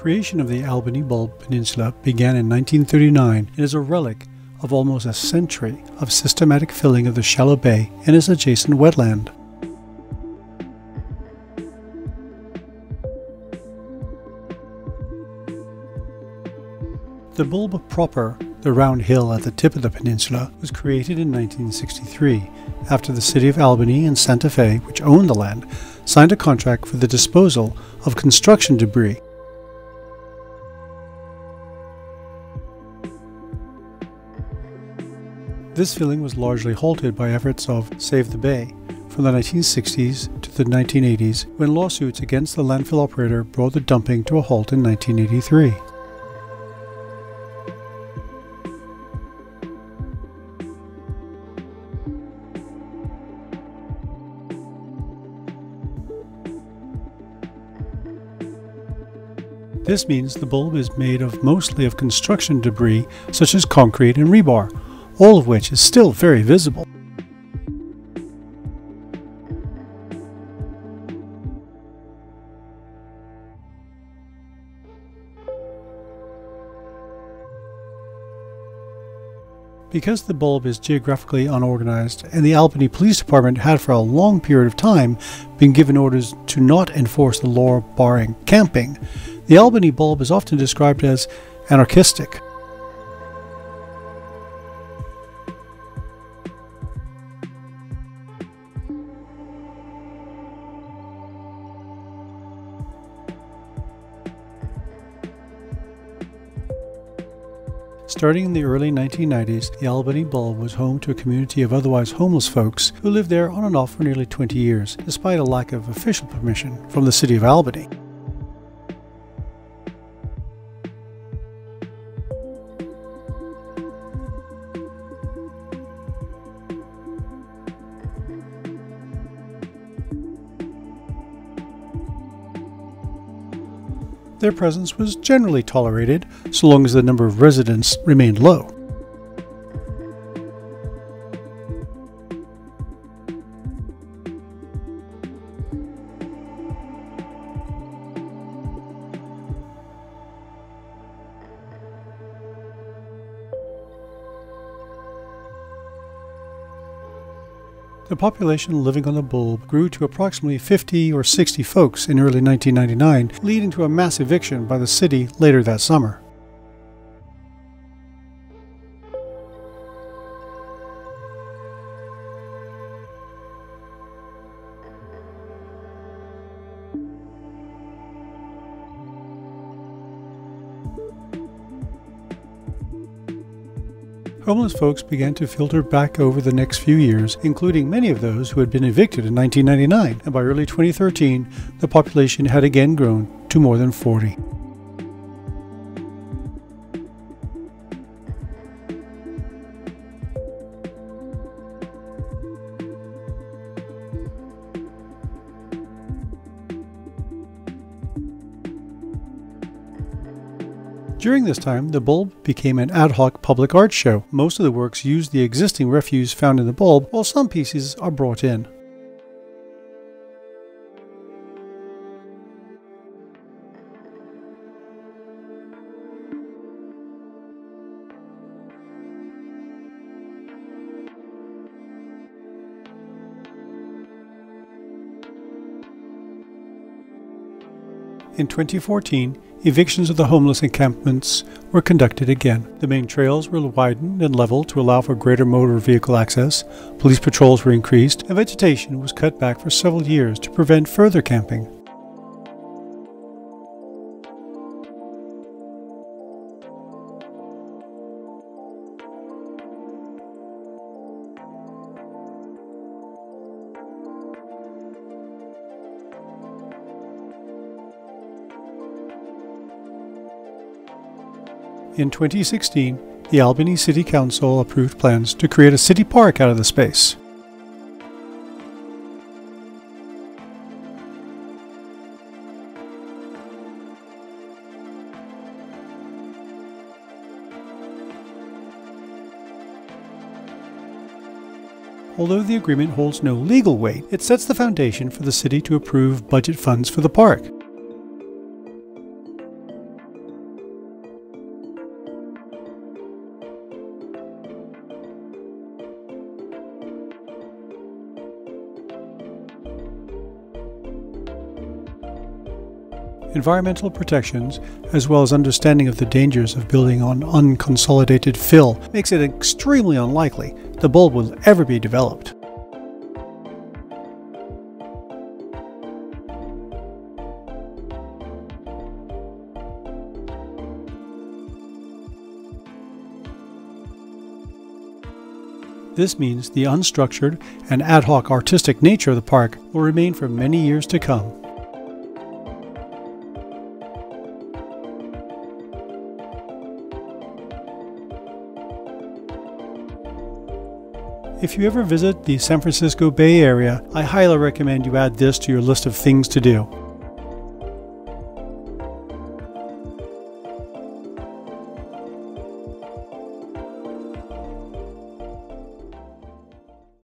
creation of the Albany Bulb Peninsula began in 1939 and is a relic of almost a century of systematic filling of the shallow bay and its adjacent wetland. The bulb proper, the round hill at the tip of the peninsula, was created in 1963 after the city of Albany and Santa Fe, which owned the land, signed a contract for the disposal of construction debris. This filling was largely halted by efforts of Save the Bay from the 1960s to the 1980s when lawsuits against the landfill operator brought the dumping to a halt in 1983. This means the bulb is made of mostly of construction debris such as concrete and rebar, all of which is still very visible. Because the bulb is geographically unorganized and the Albany Police Department had for a long period of time been given orders to not enforce the law barring camping, the Albany bulb is often described as anarchistic. Starting in the early 1990s, the Albany Bulb was home to a community of otherwise homeless folks who lived there on and off for nearly 20 years, despite a lack of official permission from the city of Albany. Their presence was generally tolerated so long as the number of residents remained low. The population living on the bulb grew to approximately 50 or 60 folks in early 1999, leading to a mass eviction by the city later that summer. Homeless folks began to filter back over the next few years, including many of those who had been evicted in 1999, and by early 2013, the population had again grown to more than 40. During this time, the bulb became an ad hoc public art show. Most of the works use the existing refuse found in the bulb, while some pieces are brought in. In 2014, evictions of the homeless encampments were conducted again. The main trails were widened and leveled to allow for greater motor vehicle access, police patrols were increased, and vegetation was cut back for several years to prevent further camping. In 2016, the Albany City Council approved plans to create a city park out of the space. Although the agreement holds no legal weight, it sets the foundation for the city to approve budget funds for the park. Environmental protections, as well as understanding of the dangers of building on unconsolidated fill, makes it extremely unlikely the bulb will ever be developed. This means the unstructured and ad hoc artistic nature of the park will remain for many years to come. If you ever visit the San Francisco Bay Area, I highly recommend you add this to your list of things to do.